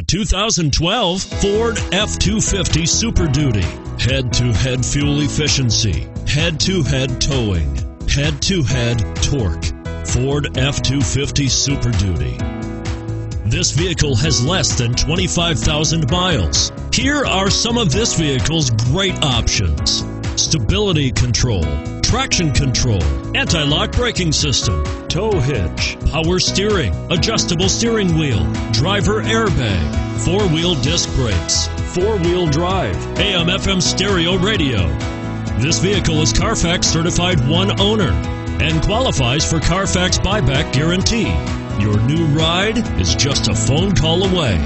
The 2012 Ford F-250 Super Duty. Head-to-head fuel efficiency. Head-to-head towing. Head-to-head torque. Ford F-250 Super Duty. This vehicle has less than 25,000 miles. Here are some of this vehicle's great options. Stability control, traction control, anti-lock braking system, tow hitch, power steering, adjustable steering wheel, driver airbag, four-wheel disc brakes, four-wheel drive, AM FM stereo radio. This vehicle is Carfax certified one owner and qualifies for Carfax buyback guarantee. Your new ride is just a phone call away.